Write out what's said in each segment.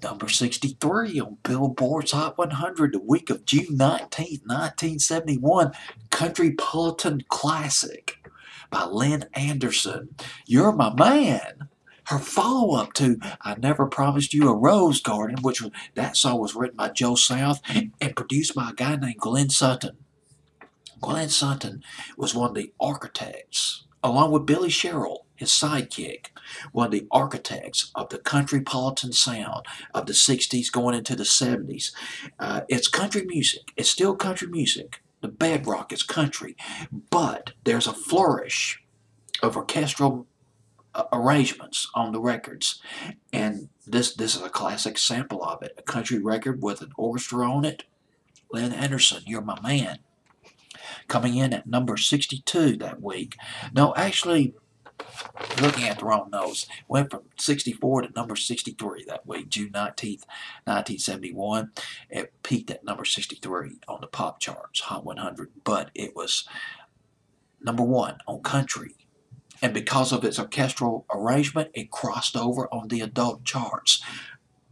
Number 63 on Billboard's Hot 100 the week of June 19th, 1971, Countrypolitan Classic by Lynn Anderson. You're my man. Her follow-up to I Never Promised You a Rose Garden, which was, that song was written by Joe South and produced by a guy named Glenn Sutton. Glenn Sutton was one of the architects, along with Billy Sherrill, his sidekick, one of the architects of the countrypolitan sound of the 60s going into the 70s. Uh, it's country music. It's still country music. The bedrock is country, but there's a flourish of orchestral uh, arrangements on the records, and this this is a classic sample of it. A country record with an orchestra on it. Lynn Anderson, you're my man. Coming in at number 62 that week. No, actually, looking at the wrong notes, went from 64 to number 63 that week, June 19th, 1971. It peaked at number 63 on the pop charts, Hot 100, but it was number one on country. And because of its orchestral arrangement, it crossed over on the adult charts.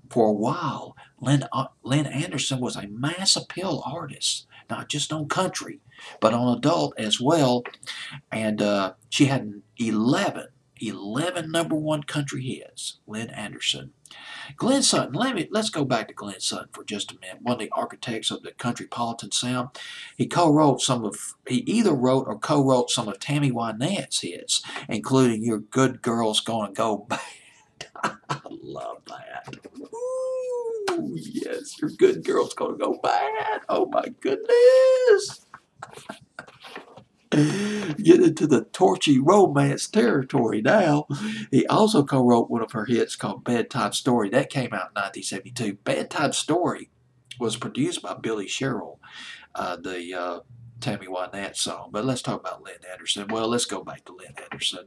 For a while, Lynn, uh, Lynn Anderson was a mass appeal artist, not just on country, but on adult as well. And uh, she had 11, 11 number one country hits, Lynn Anderson. Glenn Sutton, let me, let's go back to Glenn Sutton for just a minute. One of the architects of the countrypolitan sound. He co-wrote some of, he either wrote or co-wrote some of Tammy Wynette's hits, including Your Good Girl's Gonna Go Bad. I love that. Yes, Your Good Girl's Gonna Go Bad. Oh my goodness. Get into the torchy romance territory now. He also co-wrote one of her hits called Bedtime Story. That came out in 1972. Bedtime Story was produced by Billy Sherrill, uh, the uh, Tammy Wynette song. But let's talk about Lynn Anderson. Well, let's go back to Lynn Anderson,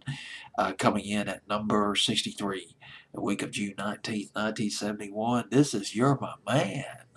uh, coming in at number 63, the week of June 19th, 1971. This is You're My Man.